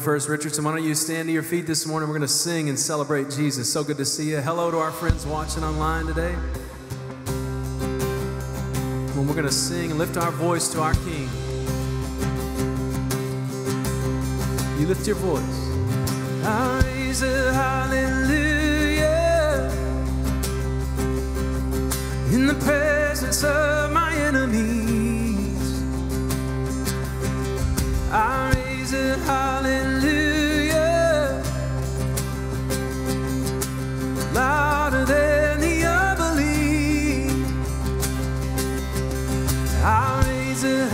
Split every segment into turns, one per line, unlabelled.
First Richardson. Why don't you stand to your feet this morning? We're going to sing and celebrate Jesus. So good to see you. Hello to our friends watching online today. When we're going to sing and lift our voice to our King. You lift your voice. I raise a hallelujah in the presence of my enemies. I raise a hallelujah louder than the unbelief. I raise a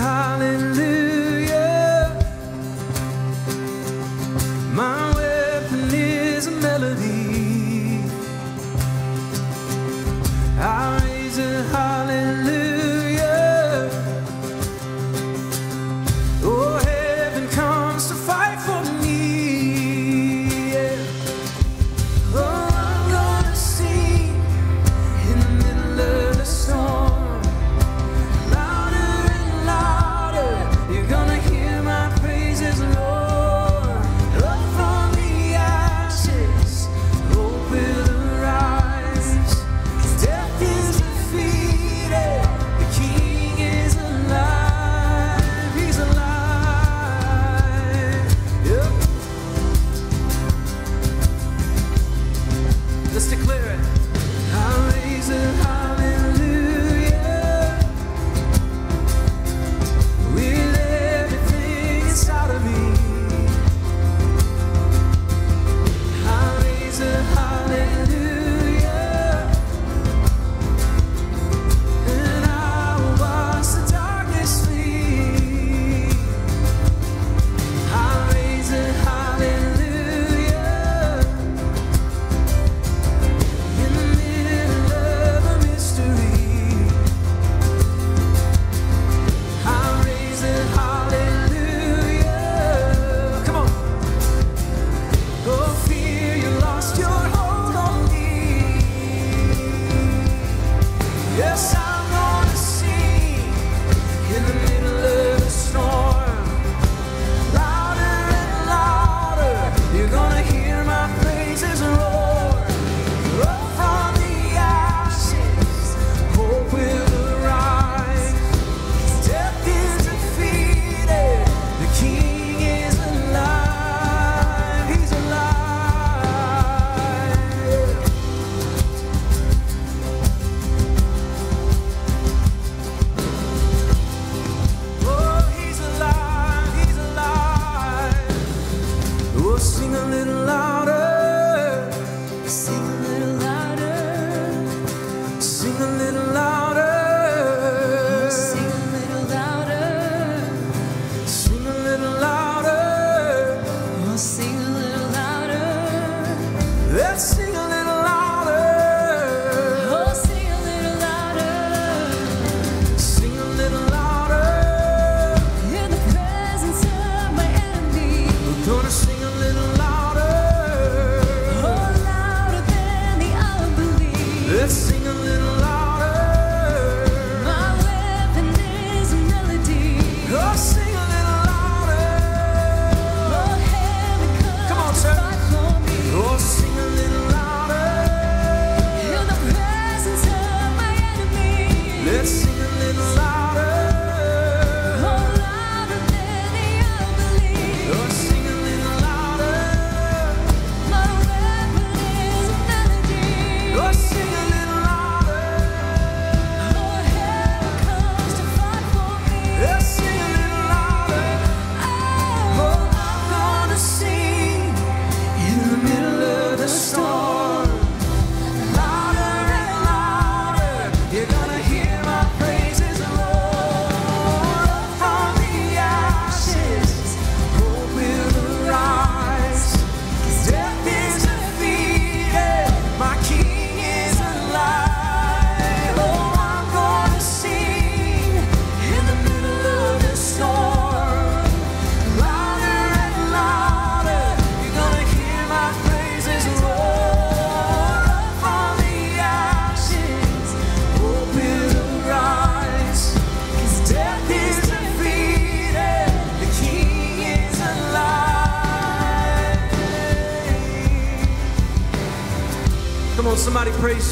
to clear it.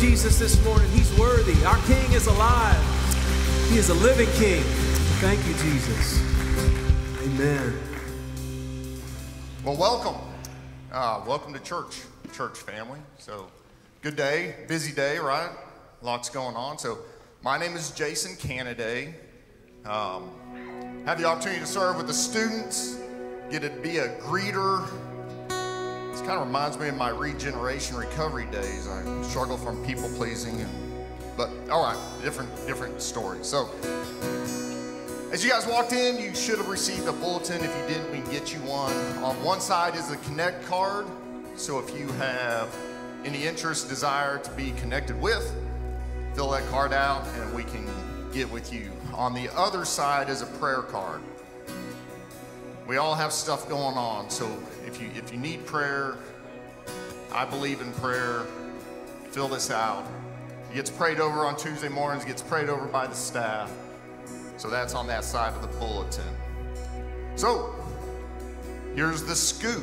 Jesus this morning. He's worthy. Our King is alive. He is a living King. Thank you, Jesus. Amen.
Well, welcome. Uh, welcome to church, church family. So, good day, busy day, right? Lots going on. So, my name is Jason Canaday. Um, have the opportunity to serve with the students, get to be a greeter. Kind of reminds me of my regeneration recovery days. I struggle from people pleasing, and, but all right, different different story. So, as you guys walked in, you should have received a bulletin. If you didn't, we can get you one. On one side is the Connect card. So if you have any interest, desire to be connected with, fill that card out and we can get with you. On the other side is a prayer card. We all have stuff going on, so if you if you need prayer, I believe in prayer. Fill this out. It gets prayed over on Tuesday mornings, gets prayed over by the staff. So that's on that side of the bulletin. So here's the scoop.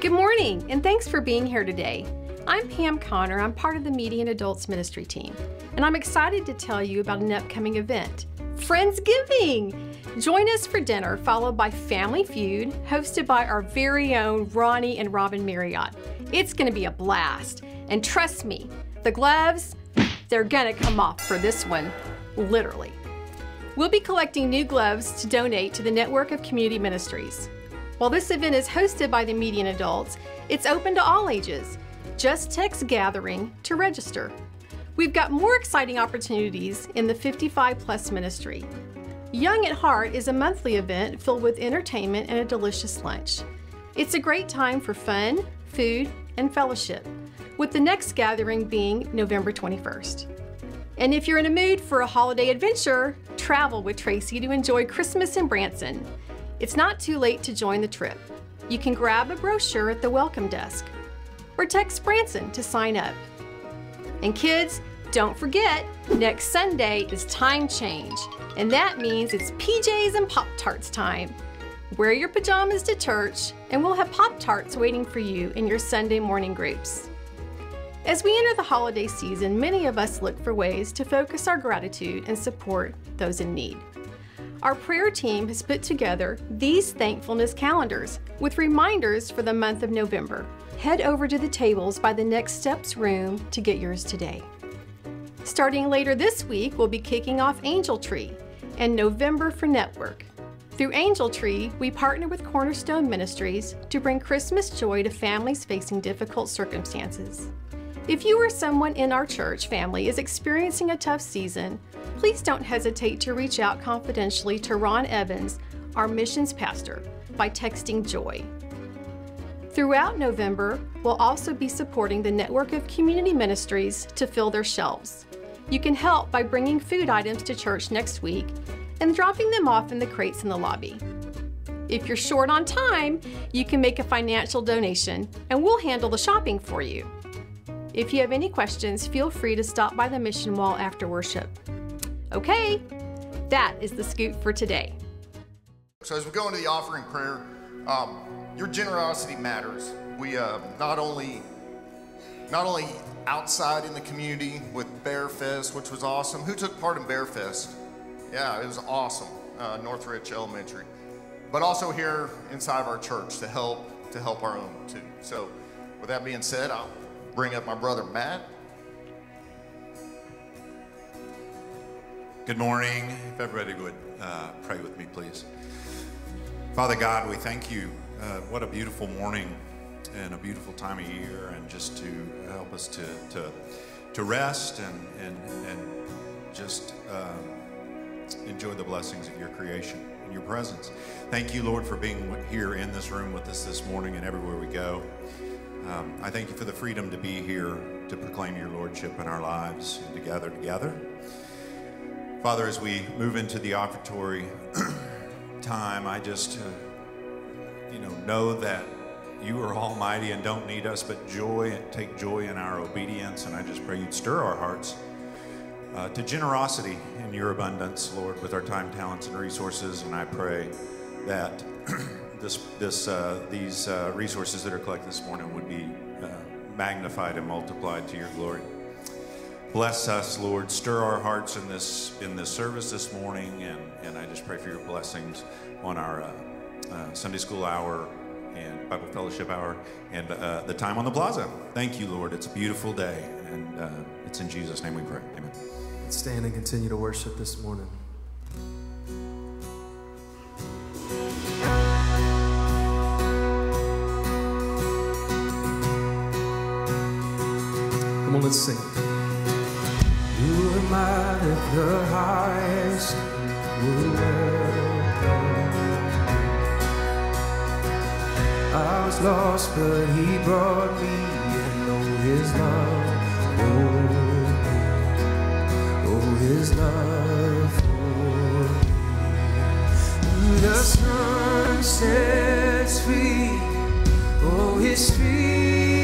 Good morning, and thanks for being here today. I'm Pam Connor. I'm part of the Median Adults Ministry team, and I'm excited to tell you about an upcoming event Friendsgiving! Join us for dinner, followed by Family Feud, hosted by our very own Ronnie and Robin Marriott. It's to be a blast, and trust me, the gloves, they're to come off for this one, literally. We'll be collecting new gloves to donate to the Network of Community Ministries. While this event is hosted by the Median Adults, it's open to all ages. Just text Gathering to register. We've got more exciting opportunities in the 55 Plus ministry. Young at Heart is a monthly event filled with entertainment and a delicious lunch. It's a great time for fun, food, and fellowship, with the next gathering being November 21st. And if you're in a mood for a holiday adventure, travel with Tracy to enjoy Christmas in Branson. It's not too late to join the trip. You can grab a brochure at the welcome desk or text Branson to sign up. And kids, don't forget, next Sunday is time change, and that means it's PJs and Pop Tarts time. Wear your pajamas to church, and we'll have Pop Tarts waiting for you in your Sunday morning groups. As we enter the holiday season, many of us look for ways to focus our gratitude and support those in need. Our prayer team has put together these thankfulness calendars with reminders for the month of November. Head over to the tables by the Next Steps room to get yours today. Starting later this week, we'll be kicking off Angel Tree and November for Network. Through Angel Tree, we partner with Cornerstone Ministries to bring Christmas joy to families facing difficult circumstances. If you or someone in our church family is experiencing a tough season, please don't hesitate to reach out confidentially to Ron Evans, our missions pastor, by texting JOY. Throughout November, we'll also be supporting the network of community ministries to fill their shelves. You can help by bringing food items to church next week and dropping them off in the crates in the lobby. If you're short on time, you can make a financial donation and we'll handle the shopping for you. If you have any questions, feel free to stop by the mission wall after worship. Okay, that is the scoop for today.
So as we go into the offering prayer, um, your generosity matters. We uh, not only not only outside in the community with Bear Fest, which was awesome. Who took part in Bear Fest? Yeah, it was awesome. Uh, Northridge Elementary, but also here inside of our church to help to help our own too. So, with that being said, I'll bring up my brother Matt.
Good morning. If everybody would uh, pray with me, please. Father God, we thank you. Uh, what a beautiful morning and a beautiful time of year, and just to help us to to, to rest and and and just uh, enjoy the blessings of your creation and your presence. Thank you, Lord, for being here in this room with us this morning and everywhere we go. Um, I thank you for the freedom to be here to proclaim your lordship in our lives and to gather together. Father, as we move into the offertory time, I just, uh, you know, know that you are almighty and don't need us, but joy, take joy in our obedience. And I just pray you'd stir our hearts uh, to generosity in your abundance, Lord, with our time, talents, and resources. And I pray that this, this, uh, these uh, resources that are collected this morning would be uh, magnified and multiplied to your glory bless us, Lord. Stir our hearts in this in this service this morning, and and I just pray for your blessings on our uh, uh, Sunday school hour and Bible fellowship hour and uh, the time on the plaza. Thank you, Lord. It's a beautiful day, and uh, it's in Jesus' name we pray. Amen.
Stand and continue to worship this morning. Come on, let's sing. You are mine at the highest will I was lost, but he brought me his love, oh, his love for me. The Son sets free, oh, his feet.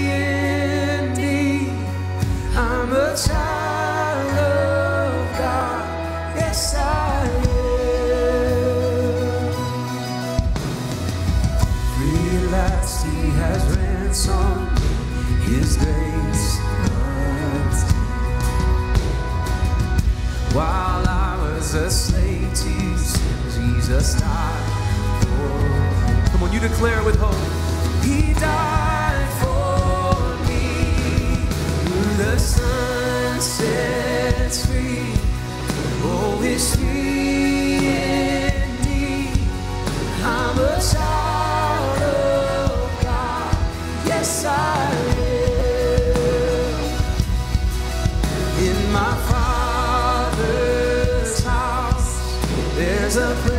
Jesus died for. Come on, you declare with hope. He died for me. The Son sets free. Oh, his spirit in me. I'm a child of God. Yes, I am. In my Father's house, there's a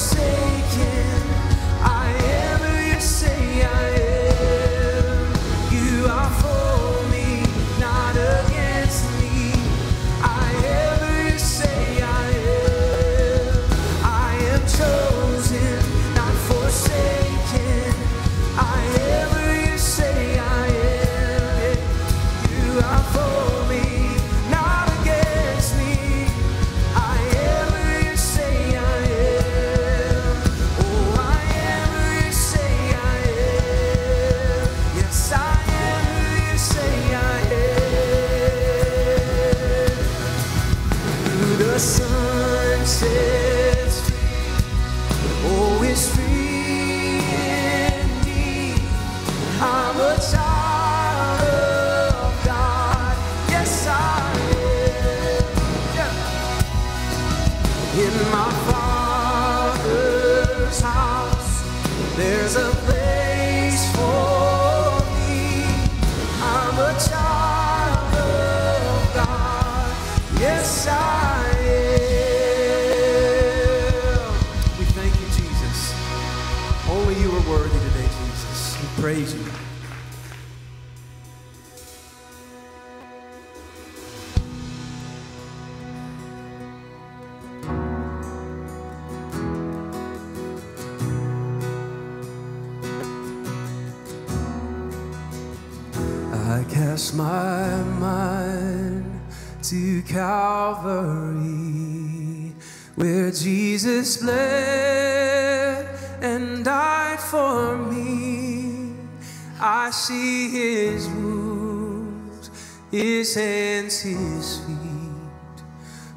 forsaken.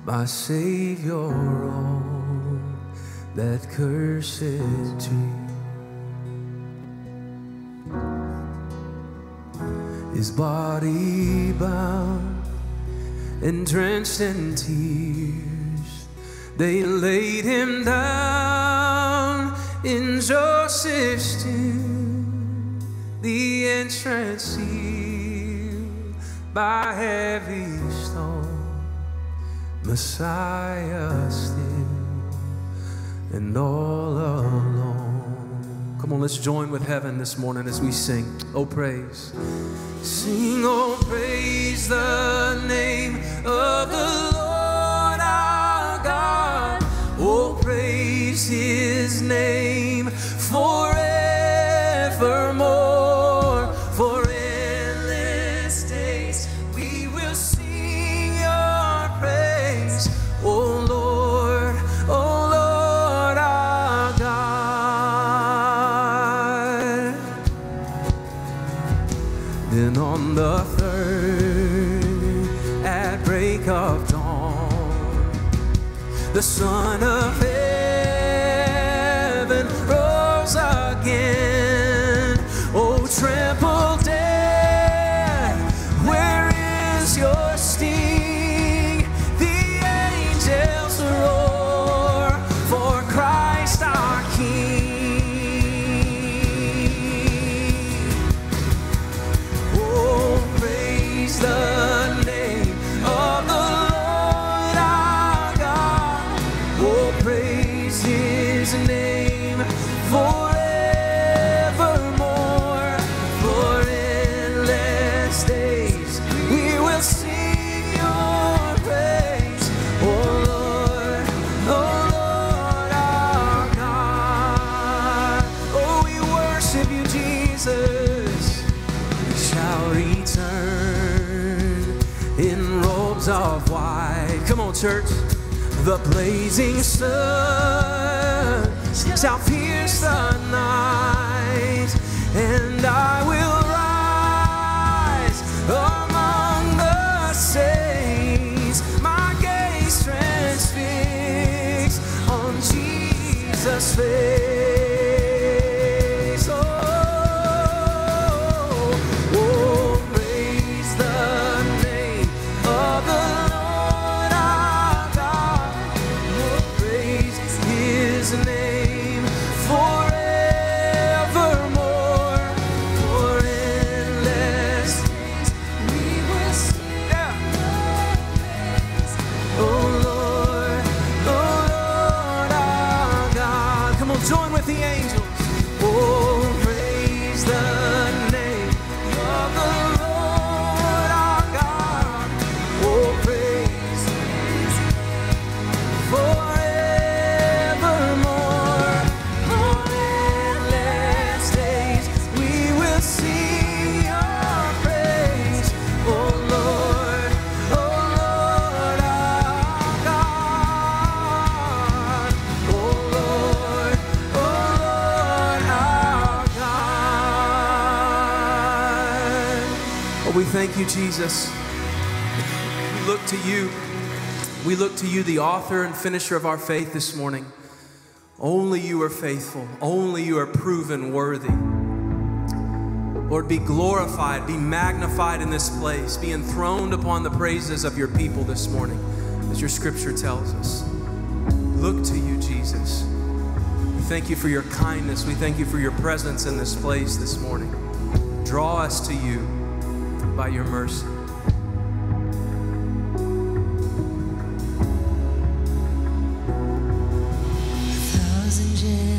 My Savior on that cursed tree. his body bound and drenched in tears. They laid him down in Joseph's tomb, the entrance sealed by heavy. Messiah still and all alone. Come on, let's join with heaven this morning as we sing. Oh, praise. Sing, oh, praise the name of the Lord our God. Oh, praise his name forevermore. The third, at break of dawn, the Son of in robes of white. Come on, church. The blazing sun shall pierce the night, and I will rise among the saints. My gaze transfixed on Jesus' face. Thank you, Jesus. We look to you. We look to you, the author and finisher of our faith this morning. Only you are faithful. Only you are proven worthy. Lord, be glorified, be magnified in this place, be enthroned upon the praises of your people this morning, as your scripture tells us. Look to you, Jesus. We thank you for your kindness. We thank you for your presence in this place this morning. Draw us to you by your mercy.
thousand generations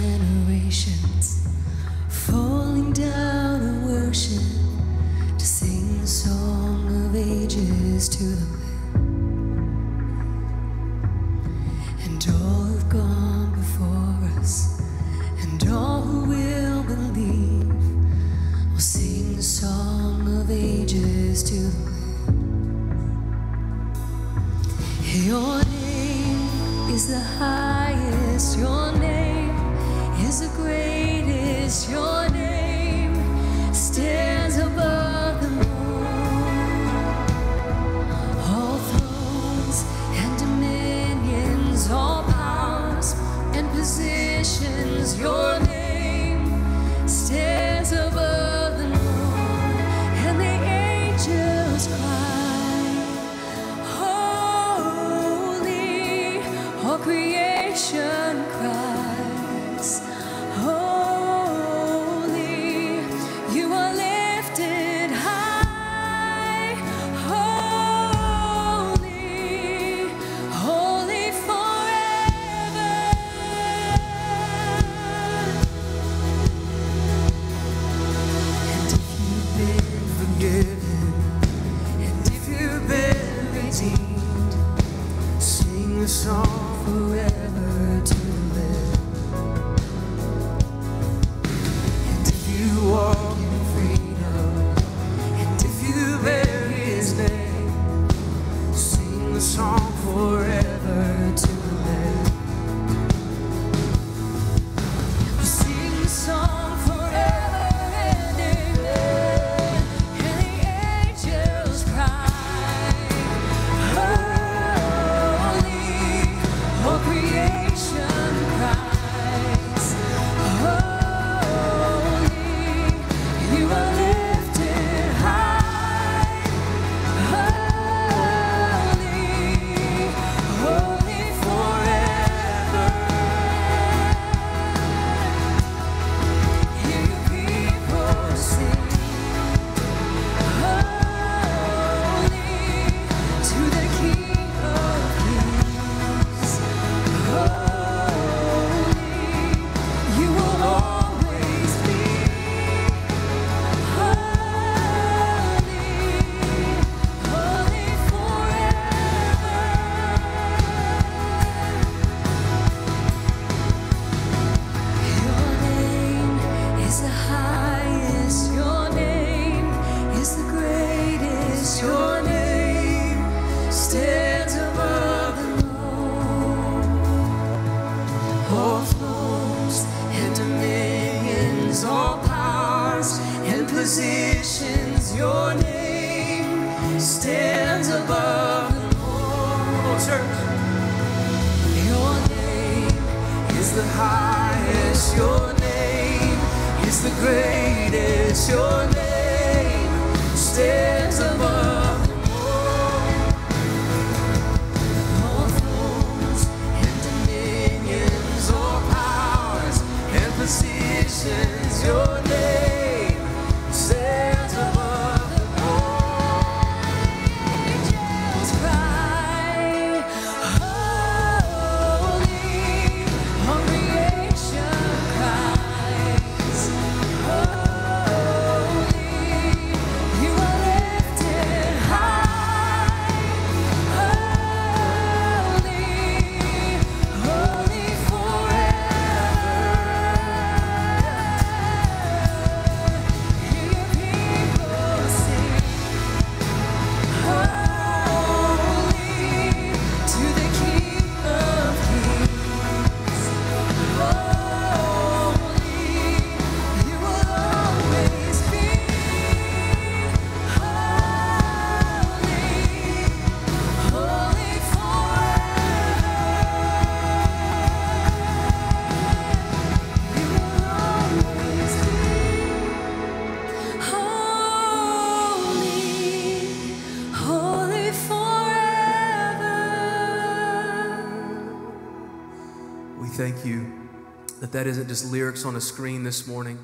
that isn't just lyrics on a screen this morning.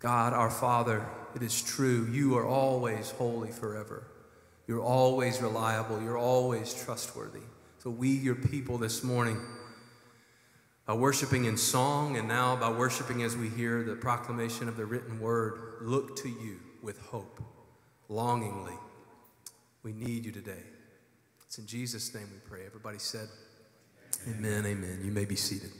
God, our Father, it is true. You are always holy forever. You're always reliable. You're always trustworthy. So, we, your people, this morning, by worshiping in song and now by worshiping as we hear the proclamation of the written word, look to you with hope, longingly. We need you today. It's in Jesus' name we pray. Everybody said, Amen, amen. amen. You may be seated.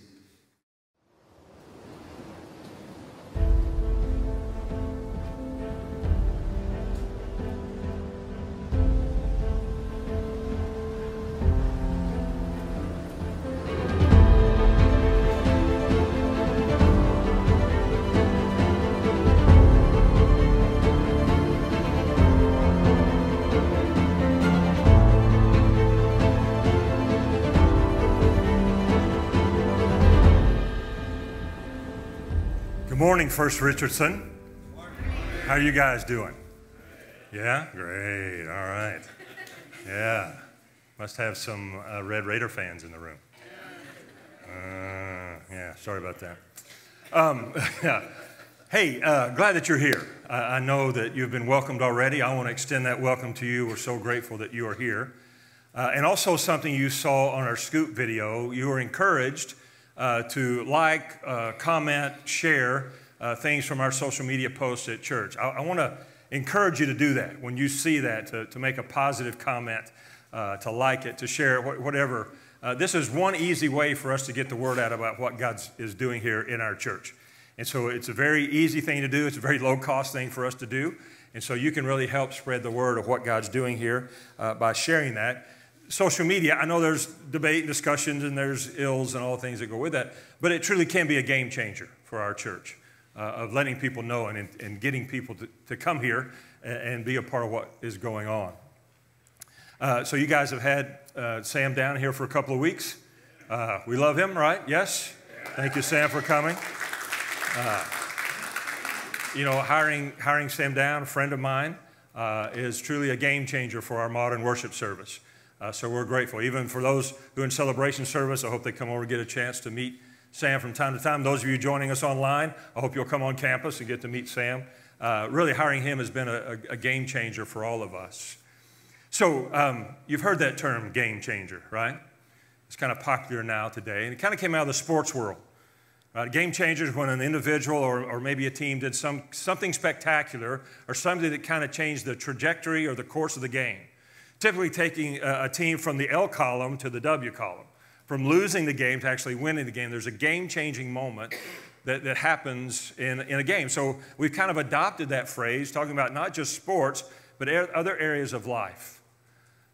Morning, First Richardson. How are you guys doing? Yeah? Great. All right. Yeah. Must have some uh, Red Raider fans in the room. Uh, yeah, sorry about that. Um, yeah. Hey, uh, glad that you're here. I, I know that you've been welcomed already. I want to extend that welcome to you. We're so grateful that you are here. Uh, and also, something you saw on our scoop video, you were encouraged uh, to like, uh, comment, share uh, things from our social media posts at church. I, I want to encourage you to do that when you see that, to, to make a positive comment, uh, to like it, to share it, wh- whatever. Uh, this is one easy way for us to get the word out about what God is doing here in our church. And so it's a very easy thing to do, it's a very low cost thing for us to do. And so you can really help spread the word of what God's doing here uh, by sharing that social media, I know there's debate and discussions and there's ills and all the things that go with that, but it truly can be a game changer for our church uh, of letting people know and, and getting people to, to come here and, be a part of what is going on. Uh, so you guys have had uh, Sam down here for a couple of weeks. Uh, we love him, right? Yes? Thank you, Sam, for coming. Uh, you know, hiring, hiring Sam down, a friend of mine, is truly a game changer for our modern worship service. Uh, so we're grateful. Even for those who are in celebration service, I hope they come over and get a chance to meet Sam from time to time. Those of you joining us online, I hope you'll come on campus and get to meet Sam. Uh, really, hiring him has been a, a, game changer for all of us. So um, you've heard that term, game changer, right? It's kind of popular now today, and it kind of came out of the sports world. Uh, game changers when an individual or, or maybe a team did some, something spectacular or something that kind of changed the trajectory or the course of the game typically taking a, a team from the L column to the W column. From losing the game to actually winning the game, there's a game changing moment that, that happens in, in a game. So we've kind of adopted that phrase, talking about not just sports, but other areas of life.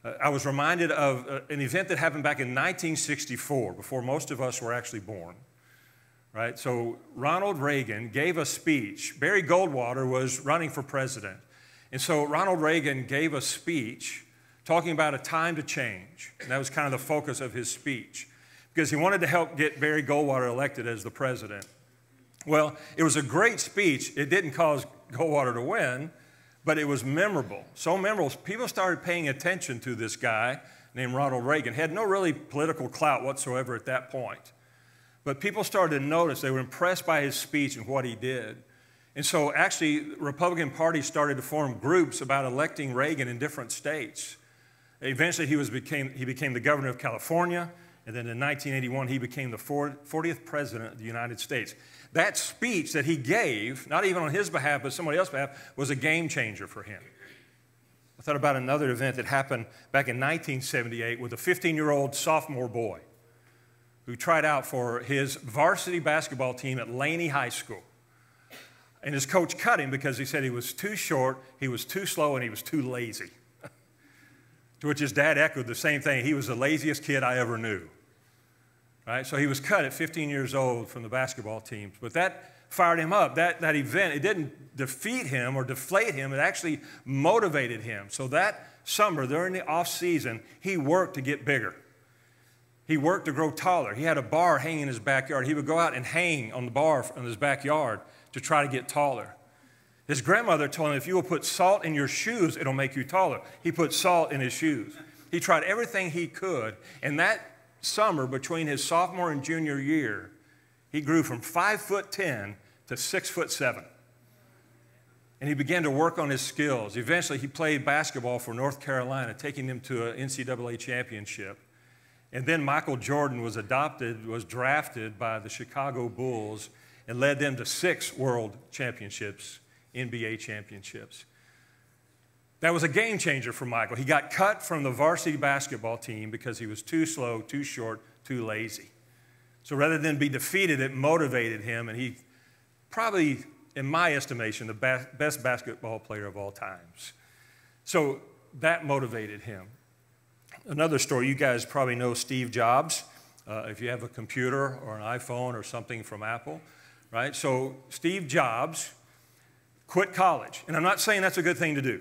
Uh, I was reminded of uh, an event that happened back in 1964, before most of us were actually born. Right? So Ronald Reagan gave a speech. Barry Goldwater was running for president. And so Ronald Reagan gave a speech talking about a time to change. And that was kind of the focus of his speech because he wanted to help get Barry Goldwater elected as the president. Well, it was a great speech. It didn't cause Goldwater to win, but it was memorable. So memorable, people started paying attention to this guy named Ronald Reagan. He had no really political clout whatsoever at that point. But people started to notice, they were impressed by his speech and what he did. And so actually, the Republican Party started to form groups about electing Reagan in different states. Eventually, he, was became, he became the governor of California, and then in 1981, he became the 40th president of the United States. That speech that he gave, not even on his behalf, but somebody else's behalf, was a game changer for him. I thought about another event that happened back in 1978 with a 15 year old sophomore boy who tried out for his varsity basketball team at Laney High School. And his coach cut him because he said he was too short, he was too slow, and he was too lazy. To which his dad echoed the same thing. He was the laziest kid I ever knew. Right? So he was cut at 15 years old from the basketball teams. But that fired him up. That, that event, it didn't defeat him or deflate him, it actually motivated him. So that summer, during the off season, he worked to get bigger. He worked to grow taller. He had a bar hanging in his backyard. He would go out and hang on the bar in his backyard to try to get taller. His grandmother told him, if you will put salt in your shoes, it'll make you taller. He put salt in his shoes. He tried everything he could. And that summer, between his sophomore and junior year, he grew from five foot 10 to six foot seven. And he began to work on his skills. Eventually, he played basketball for North Carolina, taking them to an NCAA championship. And then Michael Jordan was adopted, was drafted by the Chicago Bulls, and led them to six world championships NBA championships. That was a game changer for Michael. He got cut from the varsity basketball team because he was too slow, too short, too lazy. So rather than be defeated, it motivated him, and he probably, in my estimation, the best basketball player of all times. So that motivated him. Another story, you guys probably know Steve Jobs. Uh, if you have a computer or an iPhone or something from Apple, right? So Steve Jobs quit college. And I'm not saying that's a good thing to do.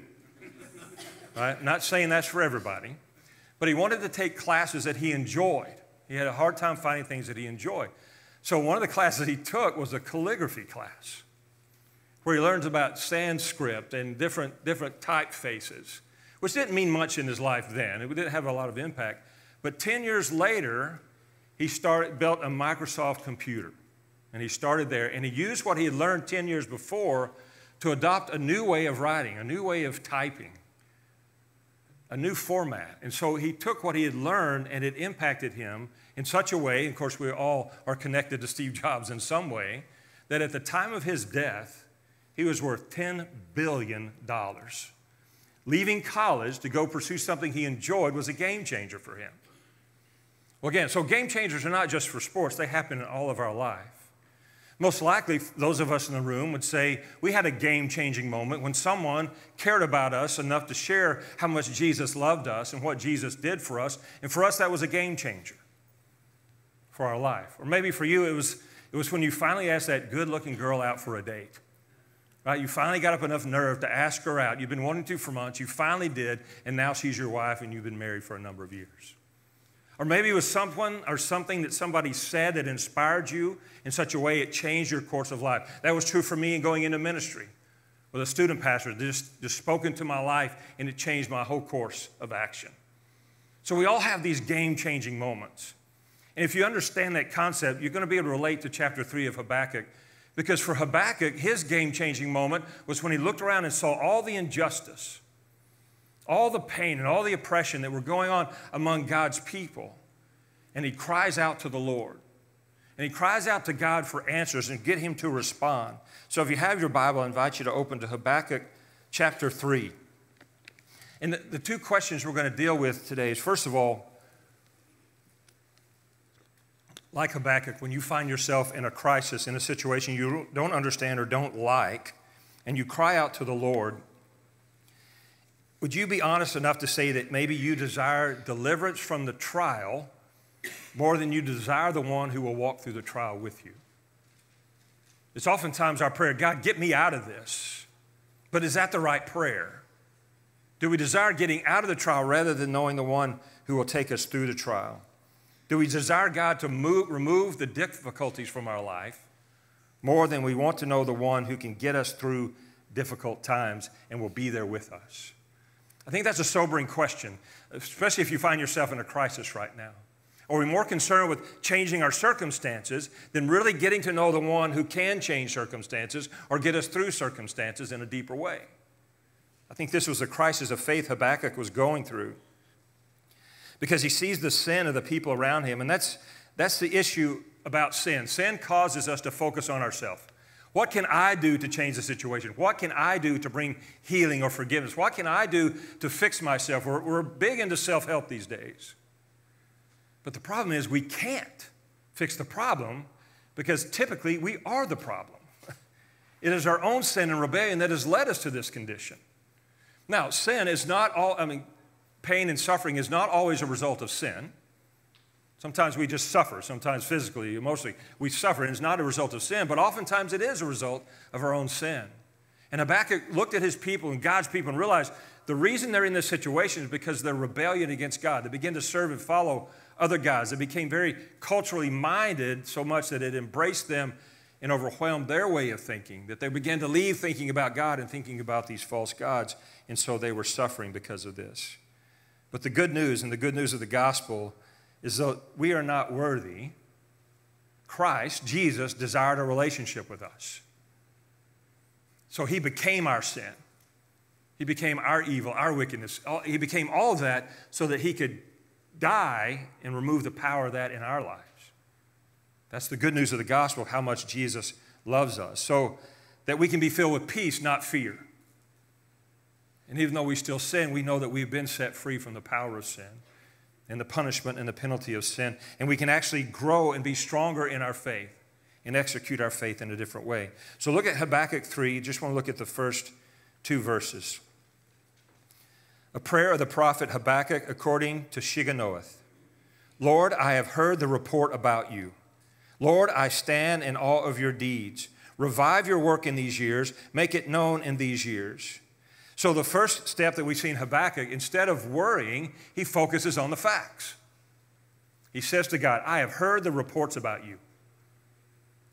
Right? I'm not saying that's for everybody. But he wanted to take classes that he enjoyed. He had a hard time finding things that he enjoyed. So, one of the classes he took was a calligraphy class where he learns about Sanskrit and different, different typefaces, which didn't mean much in his life then. It didn't have a lot of impact. But 10 years later, he started, built a Microsoft computer. And he started there, and he used what he had learned 10 years before to adopt a new way of writing, a new way of typing, a new format. And so he took what he had learned, and it impacted him in such a way, of course, we all are connected to Steve Jobs in some way, that at the time of his death, he was worth $10 billion. Leaving college to go pursue something he enjoyed was a game changer for him. Well, again, so game changers are not just for sports, they happen in all of our life. Most likely, those of us in the room would say we had a game changing moment when someone cared about us enough to share how much Jesus loved us and what Jesus did for us. And for us, that was a game changer for our life. Or maybe for you, it was, it was when you finally asked that good looking girl out for a date. Right? You finally got up enough nerve to ask her out. You've been wanting to for months. You finally did, and now she's your wife, and you've been married for a number of years. Or maybe it was someone or something that somebody said that inspired you in such a way it changed your course of life. That was true for me in going into ministry with a student pastor that just, just spoke into my life and it changed my whole course of action. So we all have these game changing moments. And if you understand that concept, you're going to be able to relate to chapter 3 of Habakkuk. Because for Habakkuk, his game changing moment was when he looked around and saw all the injustice all the pain and all the oppression that were going on among God's people. And he cries out to the Lord. And he cries out to God for answers and get him to respond. So if you have your Bible, I invite you to open to Habakkuk chapter 3. And the, the two questions we're going to deal with today is first of all, like Habakkuk, when you find yourself in a crisis, in a situation you don't understand or don't like, and you cry out to the Lord, would you be honest enough to say that maybe you desire deliverance from the trial more than you desire the one who will walk through the trial with you? It's oftentimes our prayer God, get me out of this. But is that the right prayer? Do we desire getting out of the trial rather than knowing the one who will take us through the trial? Do we desire God to move, remove the difficulties from our life more than we want to know the one who can get us through difficult times and will be there with us? I think that's a sobering question, especially if you find yourself in a crisis right now. Are we more concerned with changing our circumstances than really getting to know the one who can change circumstances or get us through circumstances in a deeper way? I think this was the crisis of faith Habakkuk was going through because he sees the sin of the people around him. And that's, that's the issue about sin. Sin causes us to focus on ourselves. What can I do to change the situation? What can I do to bring healing or forgiveness? What can I do to fix myself? We're, we're big into self help these days. But the problem is, we can't fix the problem because typically we are the problem. It is our own sin and rebellion that has led us to this condition. Now, sin is not all, I mean, pain and suffering is not always a result of sin. Sometimes we just suffer, sometimes physically, emotionally. We suffer, and it's not a result of sin, but oftentimes it is a result of our own sin. And Habakkuk looked at his people and God's people and realized the reason they're in this situation is because they're rebellion against God. They began to serve and follow other gods. They became very culturally minded so much that it embraced them and overwhelmed their way of thinking, that they began to leave thinking about God and thinking about these false gods. And so they were suffering because of this. But the good news and the good news of the gospel is that we are not worthy. Christ, Jesus, desired a relationship with us. So he became our sin. He became our evil, our wickedness. He became all of that so that he could die and remove the power of that in our lives. That's the good news of the gospel, how much Jesus loves us. So that we can be filled with peace, not fear. And even though we still sin, we know that we've been set free from the power of sin and the punishment and the penalty of sin. And we can actually grow and be stronger in our faith and execute our faith in a different way. So look at Habakkuk 3. Just want to look at the first two verses. A prayer of the prophet Habakkuk according to Shigionoth. Lord, I have heard the report about you. Lord, I stand in awe of your deeds. Revive your work in these years, make it known in these years. So, the first step that we see in Habakkuk, instead of worrying, he focuses on the facts. He says to God, I have heard the reports about you.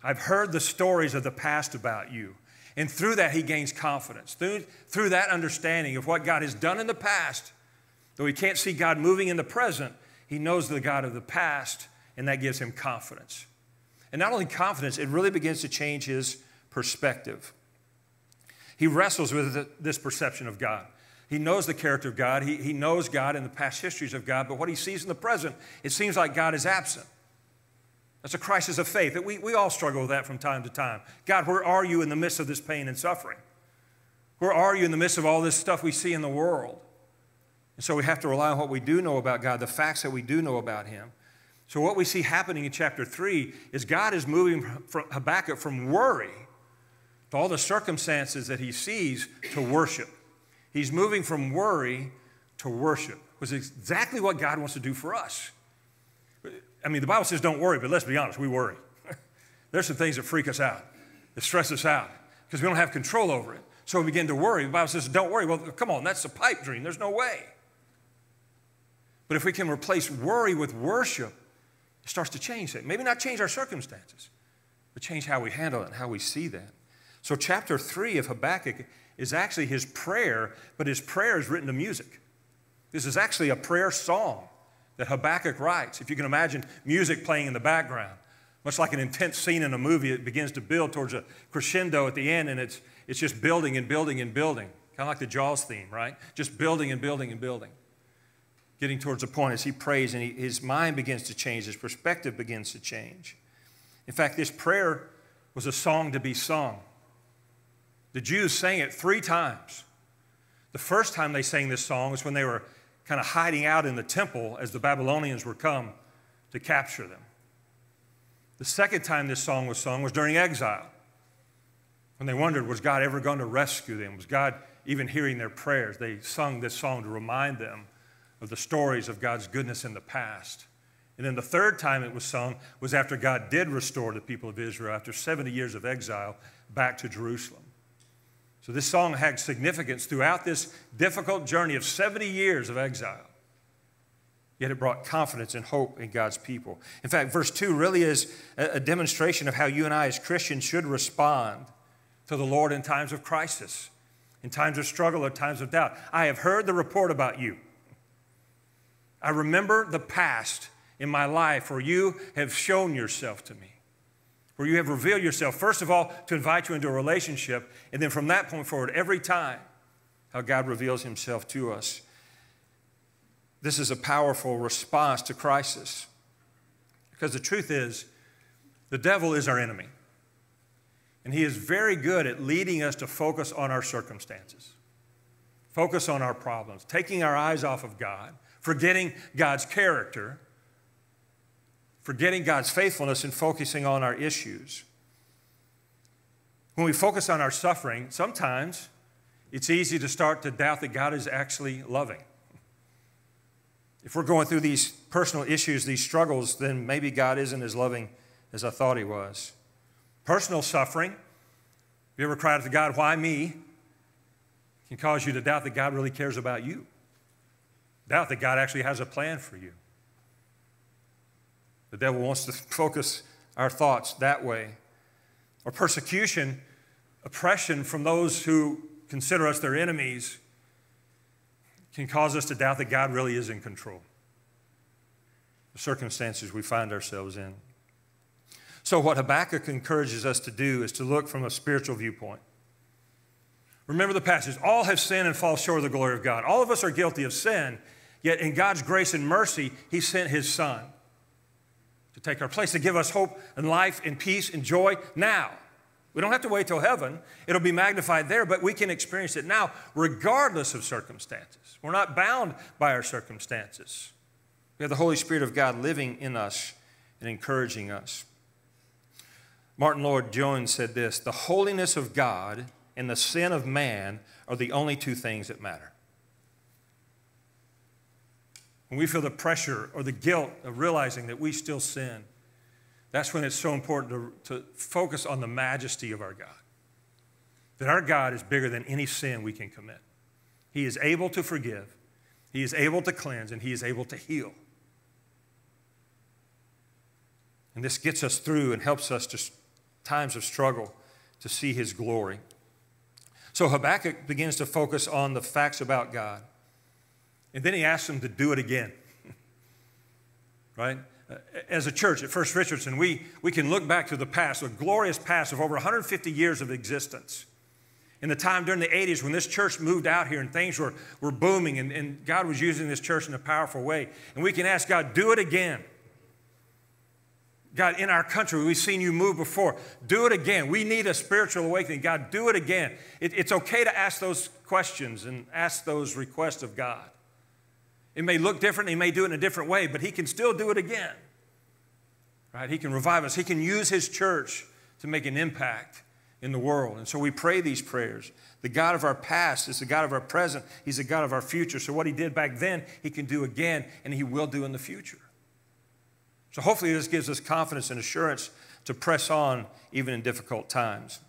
I've heard the stories of the past about you. And through that, he gains confidence. Through, through that understanding of what God has done in the past, though he can't see God moving in the present, he knows the God of the past, and that gives him confidence. And not only confidence, it really begins to change his perspective. He wrestles with this perception of God. He knows the character of God. He, he knows God and the past histories of God, but what he sees in the present, it seems like God is absent. That's a crisis of faith. We, we all struggle with that from time to time. God, where are you in the midst of this pain and suffering? Where are you in the midst of all this stuff we see in the world? And so we have to rely on what we do know about God, the facts that we do know about Him. So, what we see happening in chapter 3 is God is moving Habakkuk from worry to all the circumstances that he sees to worship. He's moving from worry to worship, which is exactly what God wants to do for us. I mean, the Bible says don't worry, but let's be honest, we worry. There's some things that freak us out, that stress us out, because we don't have control over it. So we begin to worry. The Bible says don't worry. Well, come on, that's a pipe dream. There's no way. But if we can replace worry with worship, it starts to change that. Maybe not change our circumstances, but change how we handle it and how we see that. So, chapter three of Habakkuk is actually his prayer, but his prayer is written to music. This is actually a prayer song that Habakkuk writes. If you can imagine music playing in the background, much like an intense scene in a movie, it begins to build towards a crescendo at the end, and it's, it's just building and building and building. Kind of like the Jaws theme, right? Just building and building and building getting towards a point as he prays and he, his mind begins to change, his perspective begins to change. In fact, this prayer was a song to be sung. The Jews sang it three times. The first time they sang this song was when they were kind of hiding out in the temple as the Babylonians were come to capture them. The second time this song was sung was during exile, when they wondered, was God ever going to rescue them? Was God even hearing their prayers? They sung this song to remind them of the stories of God's goodness in the past. And then the third time it was sung was after God did restore the people of Israel after 70 years of exile back to Jerusalem. So this song had significance throughout this difficult journey of 70 years of exile. Yet it brought confidence and hope in God's people. In fact, verse 2 really is a demonstration of how you and I as Christians should respond to the Lord in times of crisis, in times of struggle or times of doubt. I have heard the report about you. I remember the past in my life where you have shown yourself to me, where you have revealed yourself, first of all, to invite you into a relationship, and then from that point forward, every time, how God reveals himself to us. This is a powerful response to crisis. Because the truth is, the devil is our enemy. And he is very good at leading us to focus on our circumstances, focus on our problems, taking our eyes off of God forgetting God's character, forgetting God's faithfulness, and focusing on our issues. When we focus on our suffering, sometimes it's easy to start to doubt that God is actually loving. If we're going through these personal issues, these struggles, then maybe God isn't as loving as I thought He was. Personal suffering, you ever cried out to God, why me? Can cause you to doubt that God really cares about you doubt that God actually has a plan for you. The devil wants to focus our thoughts that way. Or persecution, oppression from those who consider us their enemies can cause us to doubt that God really is in control. The circumstances we find ourselves in. So, what Habakkuk encourages us to do is to look from a spiritual viewpoint. Remember the passage all have sinned and fall short of the glory of God. All of us are guilty of sin, Yet, in God's grace and mercy, He sent His Son to take our place, to give us hope and life and peace and joy now. We don't have to wait till heaven. It'll be magnified there, but we can experience it now, regardless of circumstances. We're not bound by our circumstances. We have the Holy Spirit of God living in us and encouraging us. Martyn Lloyd-Jones said this The holiness of God and the sin of man are the only two things that matter. When we feel the pressure or the guilt of realizing that we still sin, that's when it's so important to, to focus on the majesty of our God. That our God is bigger than any sin we can commit. He is able to forgive, He is able to cleanse, and He is able to heal. And this gets us through and helps us to times of struggle to see his glory. So Habakkuk begins to focus on the facts about God. And then he asked them to do it again. right? As a church at First Richardson, we, we can look back to the past, a glorious past of over 150 years of existence. In the time during the 80s when this church moved out here and things were, were booming and, and God was using this church in a powerful way. And we can ask God, do it again. God, in our country, we've seen you move before. Do it again. We need a spiritual awakening. God, do it again. It, it's okay to ask those questions and ask those requests of God. It may look different, He may do it in a different way, but He can still do it again. Right? He can revive us, He can use His church to make an impact in the world. And so we pray these prayers. The God of our past is the God of our present, He's the God of our future. So what He did back then, He can do again, and He will do in the future. So hopefully, this gives us confidence and assurance to press on even in difficult times.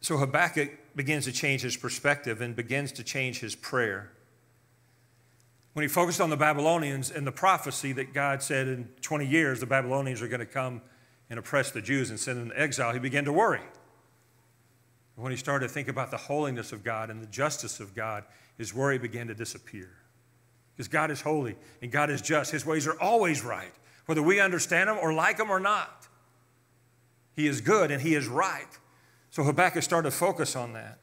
So Habakkuk begins to change his perspective and begins to change his prayer. When he focused on the Babylonians and the prophecy that God said in 20 years the Babylonians are going to come and oppress the Jews and send them to exile, he began to worry. When he started to think about the holiness of God and the justice of God, his worry began to disappear. Because God is holy and God is just. His ways are always right, whether we understand them or like them or not. He is good and he is right. So Habakkuk started to focus on that.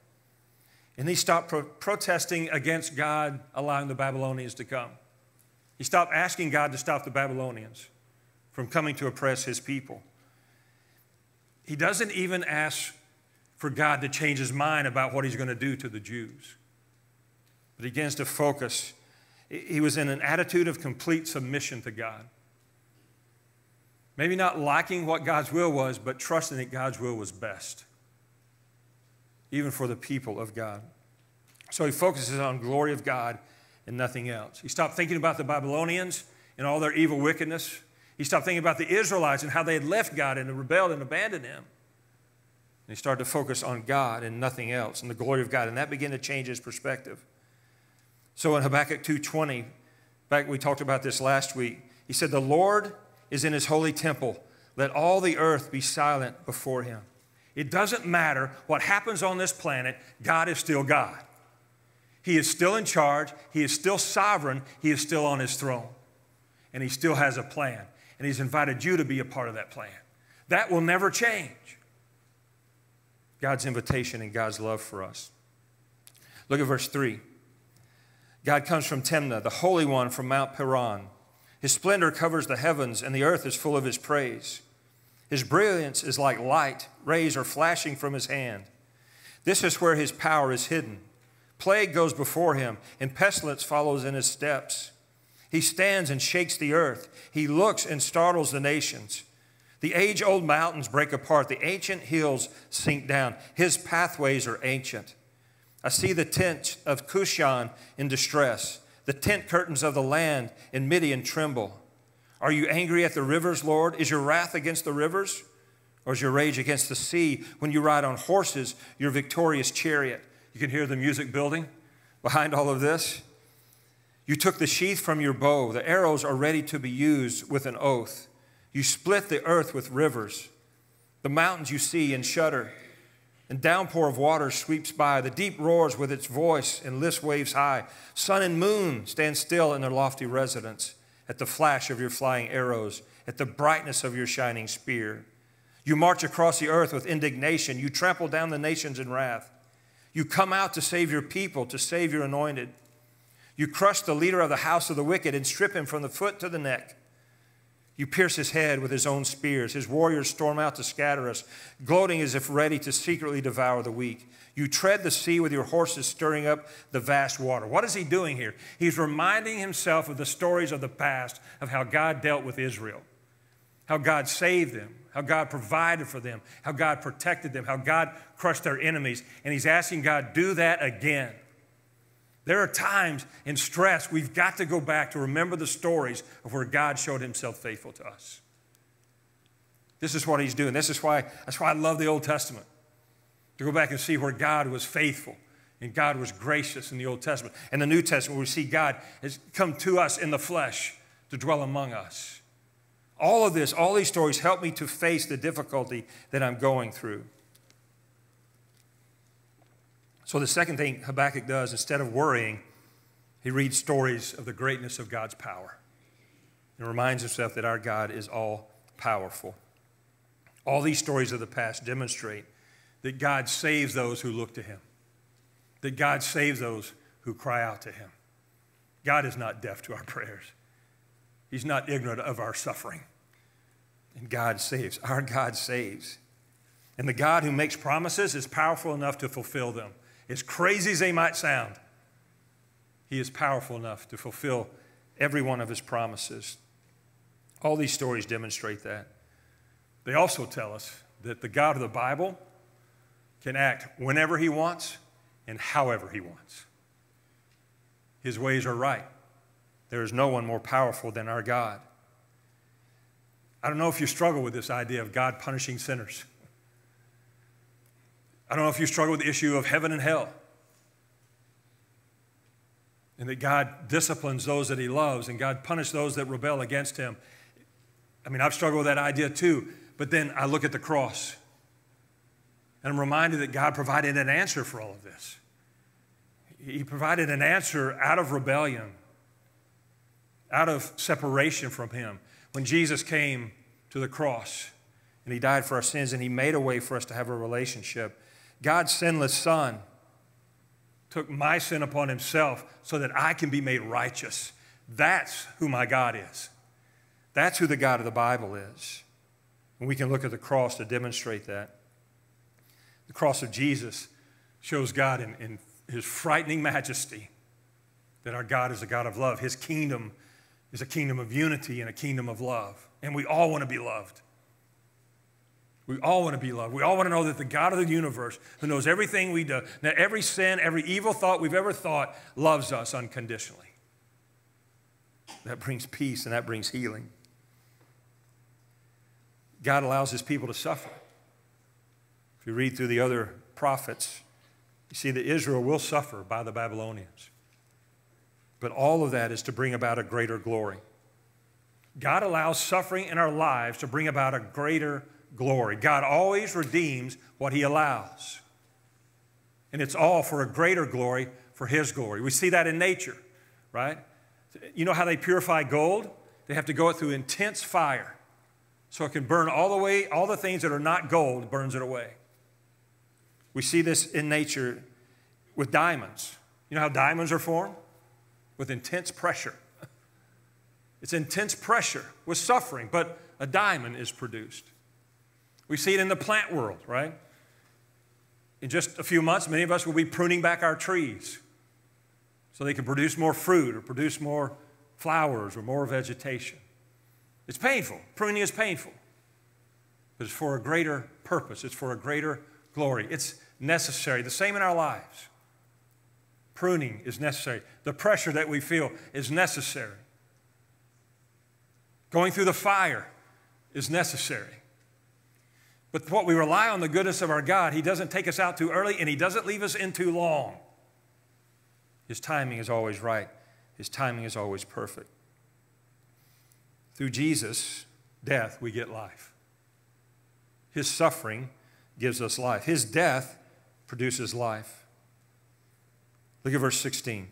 And he stopped pro- protesting against God allowing the Babylonians to come. He stopped asking God to stop the Babylonians from coming to oppress his people. He doesn't even ask for God to change his mind about what he's going to do to the Jews, but he begins to focus. He was in an attitude of complete submission to God. Maybe not liking what God's will was, but trusting that God's will was best, even for the people of God. So he focuses on glory of God and nothing else. He stopped thinking about the Babylonians and all their evil wickedness. He stopped thinking about the Israelites and how they had left God and rebelled and abandoned him. And he started to focus on God and nothing else and the glory of God. And that began to change his perspective. So in Habakkuk 2:20, back we talked about this last week, he said, The Lord is in his holy temple. Let all the earth be silent before him. It doesn't matter what happens on this planet, God is still God. He is still in charge, He is still sovereign, He is still on His throne. And He still has a plan. And He's invited you to be a part of that plan. That will never change. God's invitation and God's love for us. Look at verse 3. God comes from Teman, the Holy One from Mount Paran. His splendor covers the heavens, and the earth is full of His praise. His brilliance is like light, rays are flashing from His hand. This is where His power is hidden. Plague goes before Him, and pestilence follows in His steps. He stands and shakes the earth. He looks and startles the nations. The age old mountains break apart, the ancient hills sink down. His pathways are ancient. I see the tents of Cushan in distress. The tent curtains of the land in Midian tremble. Are you angry at the rivers, Lord? Is your wrath against the rivers? Or is your rage against the sea when you ride on horses, your victorious chariot? You can hear the music building behind all of this. You took the sheath from your bow. The arrows are ready to be used with an oath. You split the earth with rivers. The mountains you see and shudder. And downpour of water sweeps by. The deep roars with its voice and lifts waves high. Sun and moon stand still in their lofty residence at the flash of your flying arrows, at the brightness of your shining spear. You march across the earth with indignation. You trample down the nations in wrath. You come out to save your people, to save your anointed. You crush the leader of the house of the wicked and strip him from the foot to the neck. You pierce his head with his own spears. His warriors storm out to scatter us, gloating as if ready to secretly devour the weak. You tread the sea with your horses, stirring up the vast water. What is he doing here? He's reminding himself of the stories of the past of how God dealt with Israel, how God saved them, how God provided for them, how God protected them, how God crushed their enemies. And he's asking God, do that again. There are times in stress we've got to go back to remember the stories of where God showed himself faithful to us. This is what he's doing. This is why that's why I love the Old Testament. To go back and see where God was faithful and God was gracious in the Old Testament. And the New Testament, we see God has come to us in the flesh to dwell among us. All of this, all these stories help me to face the difficulty that I'm going through. So, the second thing Habakkuk does, instead of worrying, he reads stories of the greatness of God's power and reminds himself that our God is all powerful. All these stories of the past demonstrate that God saves those who look to him, that God saves those who cry out to him. God is not deaf to our prayers, He's not ignorant of our suffering. And God saves. Our God saves. And the God who makes promises is powerful enough to fulfill them. As crazy as they might sound, He is powerful enough to fulfill every one of His promises. All these stories demonstrate that. They also tell us that the God of the Bible can act whenever He wants and however He wants. His ways are right. There is no one more powerful than our God. I don't know if you struggle with this idea of God punishing sinners. I don't know if you struggle with the issue of heaven and hell. And that God disciplines those that He loves and God punishes those that rebel against Him. I mean, I've struggled with that idea too. But then I look at the cross and I'm reminded that God provided an answer for all of this. He provided an answer out of rebellion, out of separation from Him. When Jesus came to the cross and He died for our sins and He made a way for us to have a relationship, God's sinless Son took my sin upon Himself so that I can be made righteous. That's who my God is. That's who the God of the Bible is. And we can look at the cross to demonstrate that. The cross of Jesus shows God in, in his frightening majesty that our God is a God of love. His kingdom is a kingdom of unity and a kingdom of love. And we all want to be loved. We all want to be loved. We all want to know that the God of the universe, who knows everything we do, that every sin, every evil thought we've ever thought, loves us unconditionally. That brings peace and that brings healing. God allows his people to suffer. If you read through the other prophets, you see that Israel will suffer by the Babylonians. But all of that is to bring about a greater glory. God allows suffering in our lives to bring about a greater glory. God always redeems what he allows. And it's all for a greater glory, for his glory. We see that in nature, right? You know how they purify gold? They have to go through intense fire. So it can burn all the way, all the things that are not gold, burns it away. We see this in nature with diamonds. You know how diamonds are formed? With intense pressure. It's intense pressure with suffering, but a diamond is produced. We see it in the plant world, right? In just a few months, many of us will be pruning back our trees so they can produce more fruit or produce more flowers or more vegetation. It's painful. Pruning is painful. But it's for a greater purpose, it's for a greater glory. It's necessary. The same in our lives. Pruning is necessary. The pressure that we feel is necessary. Going through the fire is necessary. But what we rely on the goodness of our God, He doesn't take us out too early and He doesn't leave us in too long. His timing is always right, His timing is always perfect. Through Jesus' death, we get life. His suffering gives us life. His death produces life. Look at verse 16.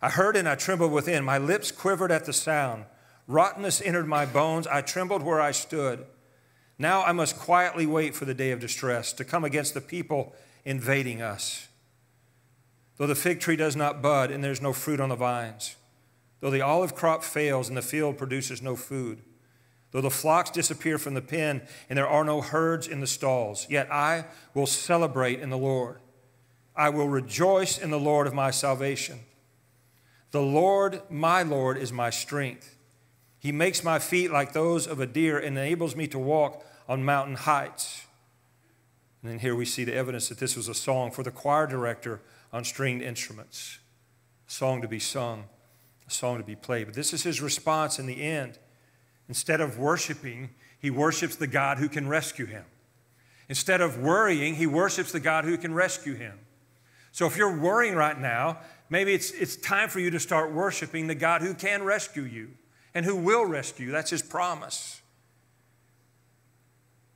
I heard and I trembled within. My lips quivered at the sound. Rottenness entered my bones. I trembled where I stood. Now I must quietly wait for the day of distress to come against the people invading us. Though the fig tree does not bud and there's no fruit on the vines, though the olive crop fails and the field produces no food, though the flocks disappear from the pen and there are no herds in the stalls, yet I will celebrate in the Lord. I will rejoice in the Lord of my salvation. The Lord, my Lord, is my strength. He makes my feet like those of a deer and enables me to walk on mountain heights. And then here we see the evidence that this was a song for the choir director on stringed instruments, a song to be sung, a song to be played. But this is his response in the end. Instead of worshiping, he worships the God who can rescue him. Instead of worrying, he worships the God who can rescue him. So if you're worrying right now, maybe it's, it's time for you to start worshiping the God who can rescue you and who will rescue. That's his promise.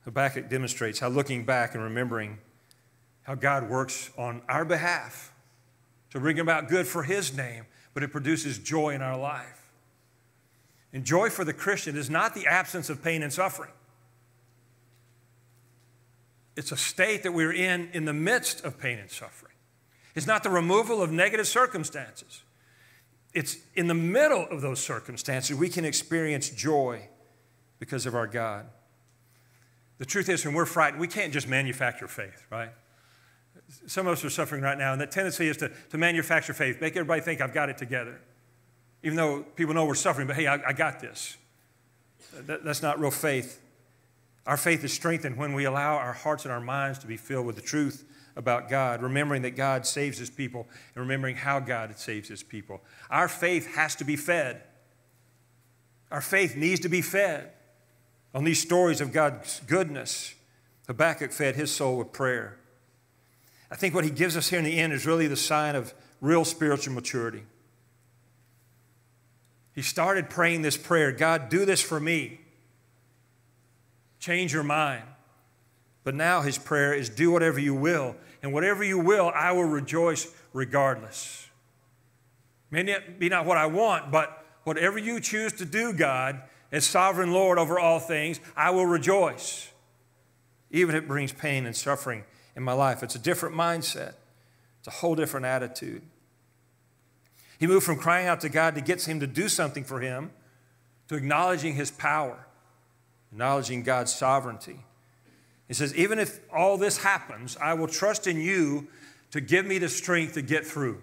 Habakkuk demonstrates how looking back and remembering how God works on our behalf to bring about good for his name, but it produces joy in our life. And joy for the Christian is not the absence of pain and suffering. It's a state that we're in in the midst of pain and suffering. It's not the removal of negative circumstances. It's in the middle of those circumstances we can experience joy because of our God. The truth is, when we're frightened, we can't just manufacture faith, right? Some of us are suffering right now, and the tendency is to, to manufacture faith, make everybody think I've got it together. Even though people know we're suffering, but hey, I, I got this. That, that's not real faith. Our faith is strengthened when we allow our hearts and our minds to be filled with the truth about God, remembering that God saves his people and remembering how God saves his people. Our faith has to be fed. Our faith needs to be fed on these stories of God's goodness. Habakkuk fed his soul with prayer. I think what he gives us here in the end is really the sign of real spiritual maturity. He started praying this prayer God, do this for me. Change your mind. But now his prayer is do whatever you will. And whatever you will, I will rejoice regardless. May not be not what I want, but whatever you choose to do, God, as sovereign Lord over all things, I will rejoice. Even if it brings pain and suffering in my life. It's a different mindset, it's a whole different attitude. He moved from crying out to God to get him to do something for him to acknowledging his power, acknowledging God's sovereignty. He says, Even if all this happens, I will trust in you to give me the strength to get through,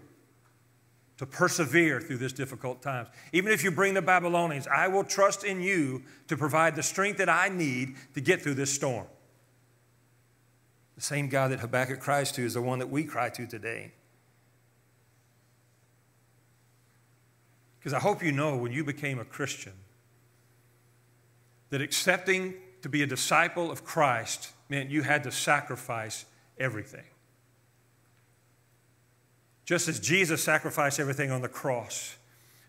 to persevere through this difficult times. Even if you bring the Babylonians, I will trust in you to provide the strength that I need to get through this storm. The same God that Habakkuk cries to is the one that we cry to today. Because I hope you know when you became a Christian that accepting to be a disciple of Christ meant you had to sacrifice everything. Just as Jesus sacrificed everything on the cross.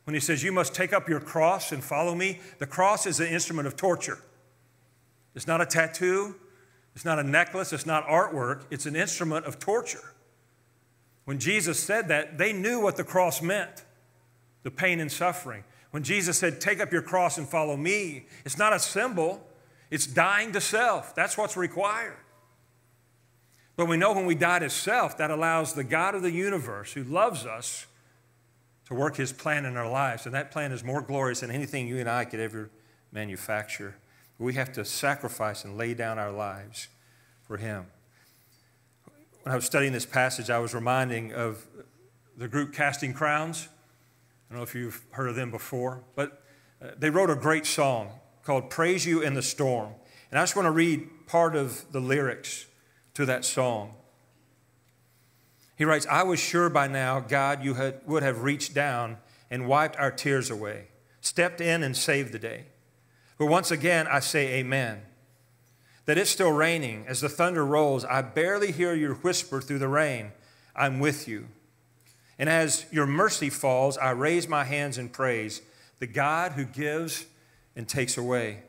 When he says, You must take up your cross and follow me, the cross is an instrument of torture. It's not a tattoo, it's not a necklace, it's not artwork, it's an instrument of torture. When Jesus said that, they knew what the cross meant the pain and suffering. When Jesus said, Take up your cross and follow me, it's not a symbol, it's dying to self. That's what's required. But we know when we die to self, that allows the God of the universe who loves us to work his plan in our lives. And that plan is more glorious than anything you and I could ever manufacture. We have to sacrifice and lay down our lives for him. When I was studying this passage, I was reminding of the group Casting Crowns. I don't know if you've heard of them before, but uh, they wrote a great song called Praise You in the Storm. And I just want to read part of the lyrics to that song. He writes, I was sure by now, God, you had, would have reached down and wiped our tears away, stepped in and saved the day. But once again, I say amen. That it's still raining. As the thunder rolls, I barely hear your whisper through the rain, I'm with you. And as your mercy falls, I raise my hands in praise, the God who gives and takes away.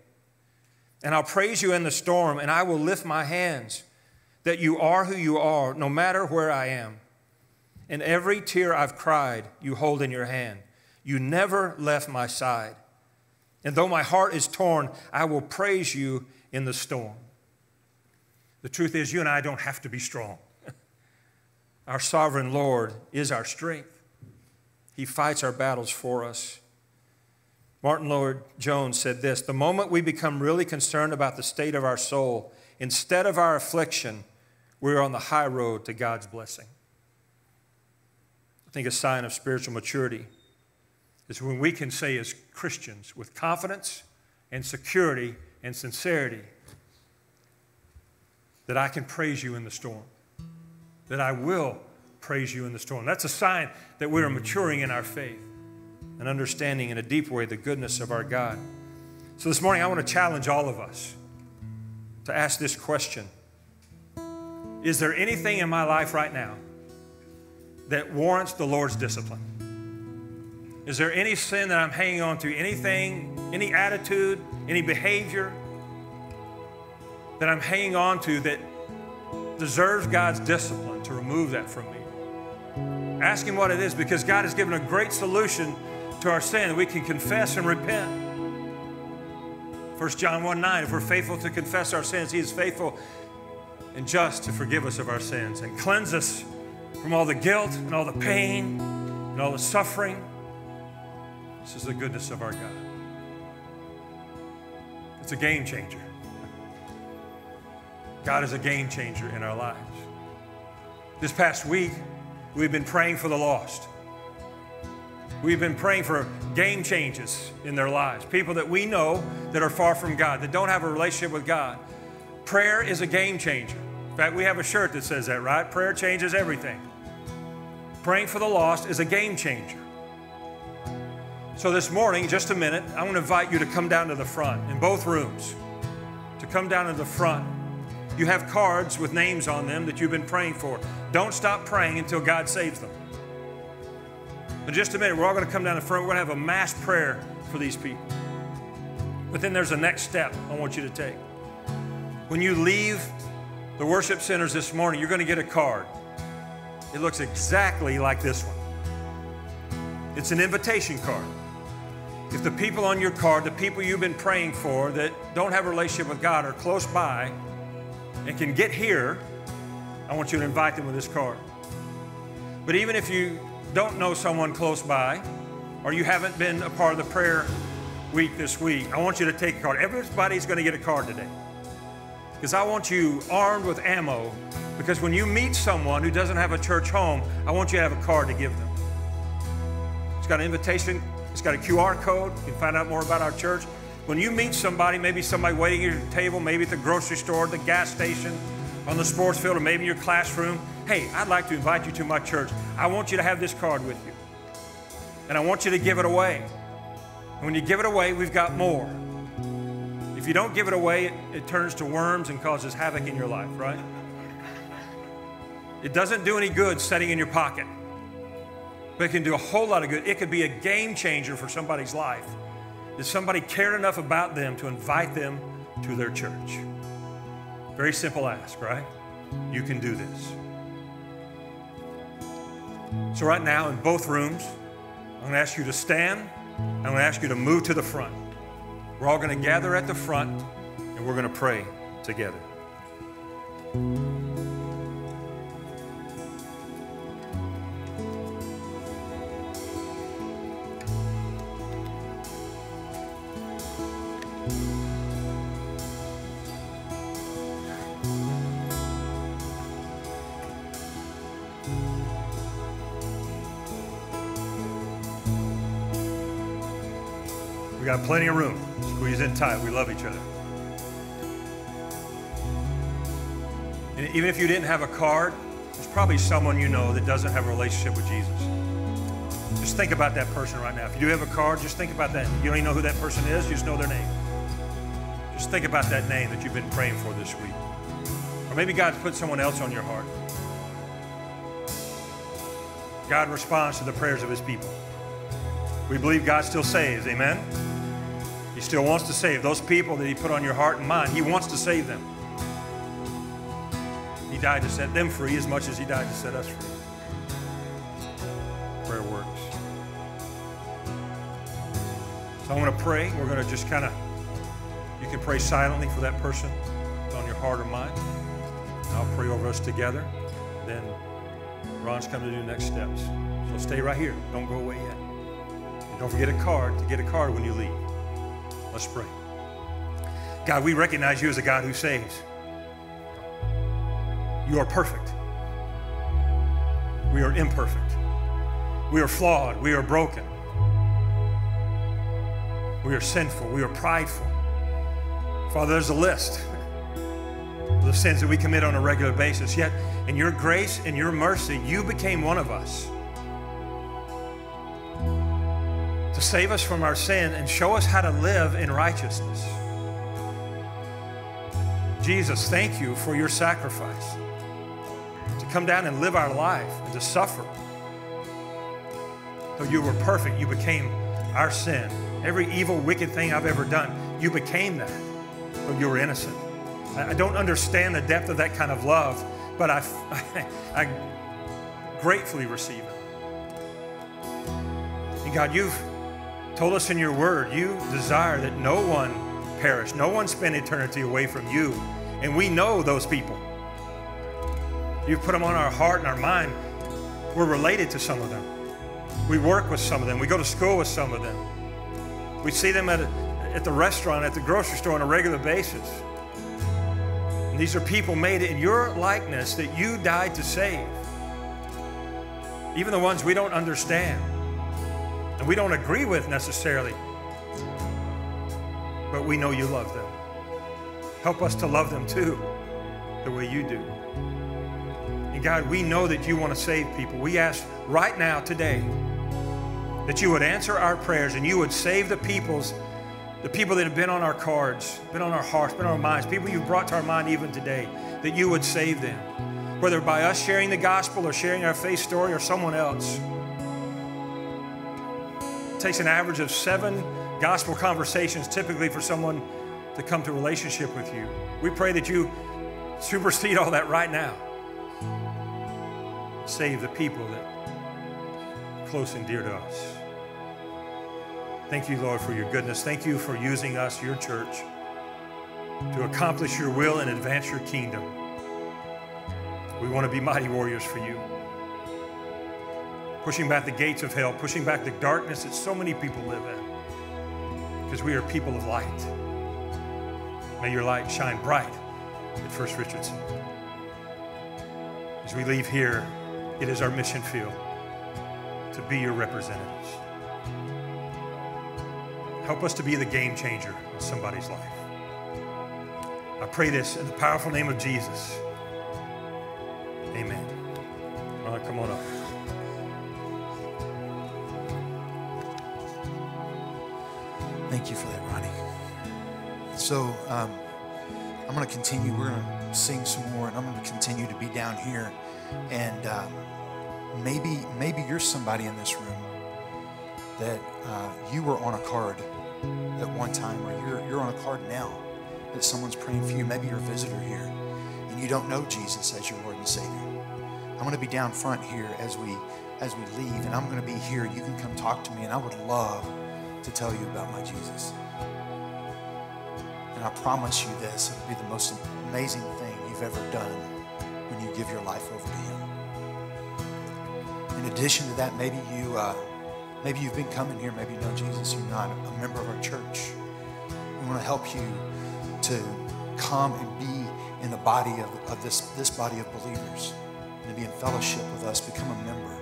And I'll praise you in the storm, and I will lift my hands that you are who you are, no matter where I am. And every tear I've cried, you hold in your hand. You never left my side. And though my heart is torn, I will praise you in the storm. The truth is, you and I don't have to be strong. Our sovereign Lord is our strength. He fights our battles for us. Martyn Lloyd-Jones said this The moment we become really concerned about the state of our soul, instead of our affliction, we're on the high road to God's blessing. I think a sign of spiritual maturity is when we can say, as Christians, with confidence and security and sincerity, that I can praise you in the storm, that I will praise you in the storm. That's a sign that we are maturing in our faith and understanding in a deep way the goodness of our God. So this morning, I want to challenge all of us to ask this question Is there anything in my life right now that warrants the Lord's discipline? Is there any sin that I'm hanging on to? Anything, any attitude, any behavior that I'm hanging on to that deserves God's discipline to remove that from me? Ask Him what it is because God has given a great solution to our sin. We can confess and repent. 1 John 1 9, if we're faithful to confess our sins, He is faithful and just to forgive us of our sins and cleanse us from all the guilt and all the pain and all the suffering. This is the goodness of our God. It's a game changer. God is a game changer in our lives. This past week, we've been praying for the lost. We've been praying for game changes in their lives. People that we know that are far from God, that don't have a relationship with God. Prayer is a game changer. In fact, we have a shirt that says that, right? Prayer changes everything. Praying for the lost is a game changer. So, this morning, just a minute, I want to invite you to come down to the front in both rooms. To come down to the front. You have cards with names on them that you've been praying for. Don't stop praying until God saves them. In just a minute, we're all going to come down the front. We're going to have a mass prayer for these people. But then there's a next step I want you to take. When you leave the worship centers this morning, you're going to get a card. It looks exactly like this one. It's an invitation card. If the people on your card, the people you've been praying for that don't have a relationship with God, are close by and can get here, I want you to invite them with this card. But even if you don't know someone close by, or you haven't been a part of the prayer week this week, I want you to take a card. Everybody's going to get a card today. Because I want you armed with ammo. Because when you meet someone who doesn't have a church home, I want you to have a card to give them. It's got an invitation, it's got a QR code. You can find out more about our church. When you meet somebody, maybe somebody waiting at your table, maybe at the grocery store, the gas station, on the sports field, or maybe your classroom, hey, I'd like to invite you to my church. I want you to have this card with you. And I want you to give it away. And when you give it away, we've got more. If you don't give it away, it, it turns to worms and causes havoc in your life, right? It doesn't do any good sitting in your pocket, but it can do a whole lot of good. It could be a game changer for somebody's life. If somebody cared enough about them to invite them to their church. Very simple ask, right? You can do this. So, right now, in both rooms, I'm going to ask you to stand. I'm going to ask you to move to the front. We're all going to gather at the front and we're going to pray together. Plenty of room. Squeeze in tight. We love each other. And even if you didn't have a card, there's probably someone you know that doesn't have a relationship with Jesus. Just think about that person right now. If you do have a card, just think about that. You don't even know who that person is, you just know their name. Just think about that name that you've been praying for this week. Or maybe God's put someone else on your heart. God responds to the prayers of his people. We believe God still saves, amen? He still wants to save those people that He put on your heart and mind. He wants to save them. He died to set them free as much as He died to set us free. Prayer works. So I'm going to pray. We're going to just kind of, you can pray silently for that person on your heart or mind. I'll pray over us together. Then Ron's coming to do the next steps. So stay right here. Don't go away yet. And don't forget a card to get a card when you leave. Let's pray. God, we recognize you as a God who saves. You are perfect. We are imperfect. We are flawed. We are broken. We are sinful. We are prideful. Father, there's a list of the sins that we commit on a regular basis. Yet, in your grace and your mercy, you became one of us. To save us from our sin and show us how to live in righteousness. Jesus, thank you for your sacrifice to come down and live our life and to suffer, Though you were perfect, you became our sin. Every evil, wicked thing I've ever done, you became that. Though you were innocent. I I don't understand the depth of that kind of love, but I, I gratefully receive it. And God, you've told us in your word, you desire that no one perish, no one spend eternity away from you. And we know those people. You've put them on our heart and our mind. We're related to some of them. We work with some of them. We go to school with some of them. We see them at, at the restaurant, at the grocery store on a regular basis. And these are people made in your likeness that you died to save. Even the ones we don't understand and we don't agree with necessarily. But we know you love them. Help us to love them too, the way you do. And God, we know that you want to save people. We ask right now, today, that you would answer our prayers and you would save the peoples, the people that have been on our cards, been on our hearts, been on our minds, people you've brought to our mind even today, that you would save them. Whether by us sharing the gospel or sharing our faith story or someone else. It takes an average of seven gospel conversations typically for someone to come to a relationship with you. We pray that you supersede all that right now. Save the people that close and dear to us. Thank you, Lord, for your goodness. Thank you for using us, your church, to accomplish your will and advance your kingdom. We want to be mighty warriors for you. Pushing back the gates of hell, pushing back the darkness that so many people live in. Because we are people of light. May your light shine bright at First Richardson. As we leave here, it is our mission field to be your representatives. Help us to be the game changer in somebody's life. I pray this in the powerful name of Jesus. Amen. All right, come on up.
Thank you for that, Ronnie. So um, I'm going to continue. We're going to sing some more, and I'm going to continue to be down here. And um, maybe, maybe you're somebody in this room that uh, you were on a card at one time, or you're you're on a card now that someone's praying for you. Maybe you're a visitor here, and you don't know Jesus as your Lord and Savior. I'm going to be down front here as we as we leave, and I'm going to be here. You can come talk to me, and I would love to tell you about my Jesus. And I promise you this, it'll be the most amazing thing you've ever done when you give your life over to Him. In addition to that, maybe you, uh, maybe you've been coming here, maybe you know Jesus, you're not a member of our church. We want to help you to come and be in the body of, of this, this body of believers and to be in fellowship with us, become a member.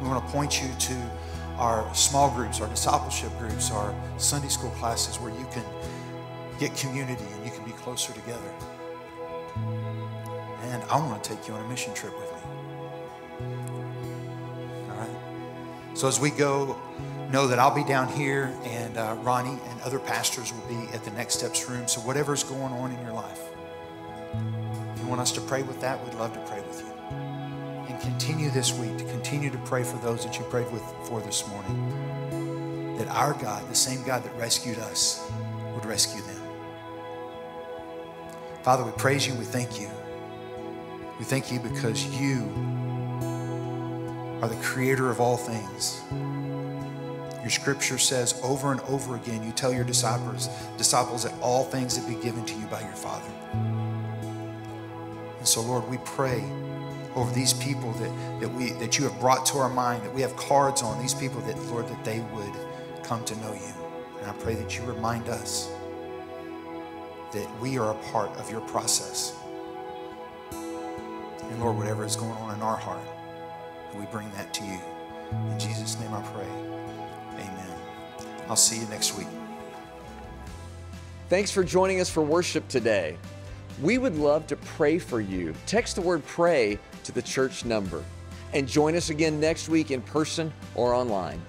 We want to point you to our small groups, our discipleship groups, our Sunday school classes where you can get community and you can be closer together. And I want to take you on a mission trip with me. All right? So as we go, know that I'll be down here and uh, Ronnie and other pastors will be at the Next Steps room. So whatever's going on in your life, if you want us to pray with that, we'd love to pray with you. And continue this week continue to pray for those that you prayed with for this morning. That our God, the same God that rescued us, would rescue them. Father, we praise you. We thank you. We thank you because you are the creator of all things. Your scripture says over and over again, you tell your disciples, disciples that all things have been given to you by your Father. And so, Lord, we pray over these people that, that we that you have brought to our mind, that we have cards on, these people that, Lord, that they would come to know you. And I pray that you remind us that we are a part of your process. And Lord, whatever is going on in our heart, we bring that to you. In Jesus' name I pray. Amen. I'll see you next week.
Thanks for joining us for worship today. We would love to pray for you. Text the word pray to the church number. And join us again next week in person or online.